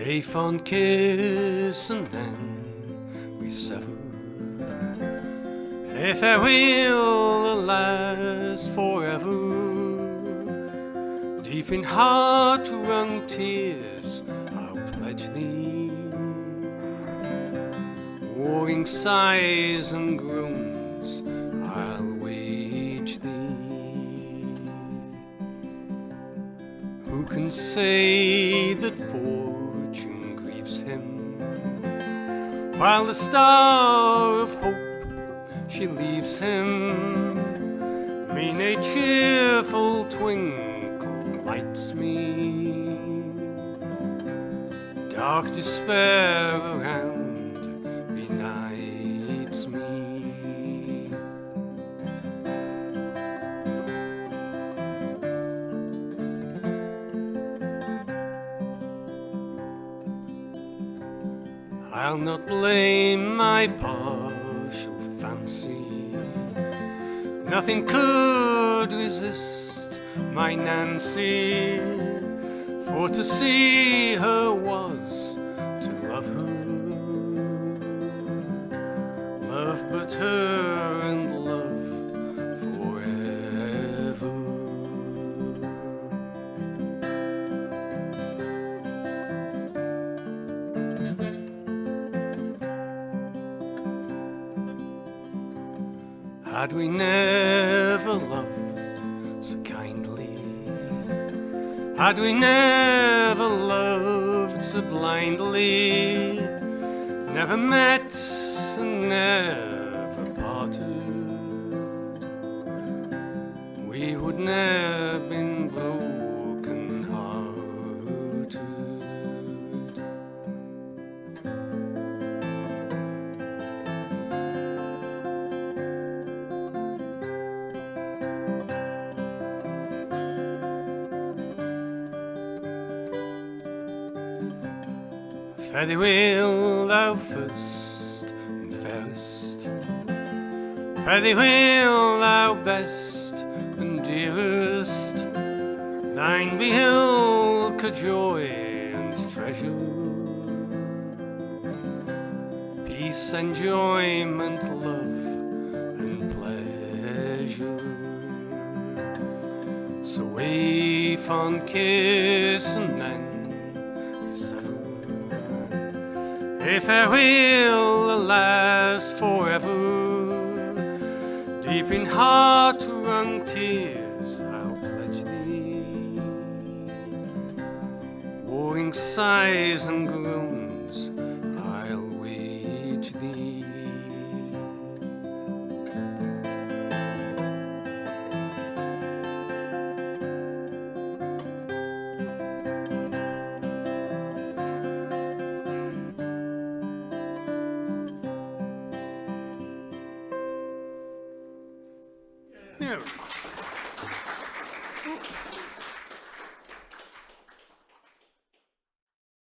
A fond kiss and then we sever. A farewell that lasts forever. Deep in heart wrung tears, I'll pledge thee. Warring sighs and groans, I'll wage thee. Who can say that fortune grieves him while the star of hope she leaves him? Mean a cheerful twinkle lights me, dark despair around I'll not blame my partial fancy. Nothing could resist my Nancy, for to see her was Had we never loved so kindly? Had we never loved so blindly? Never met and never parted. We would never been Fare thee well, thou first and fairest. Fare thee well, thou best and dearest. Thine be ilk a joy and treasure. Peace, enjoyment, love, and pleasure. So we fond kiss and then A farewell that lasts forever. Deep in heart run tears, I'll pledge thee. Warring sighs and groans, There.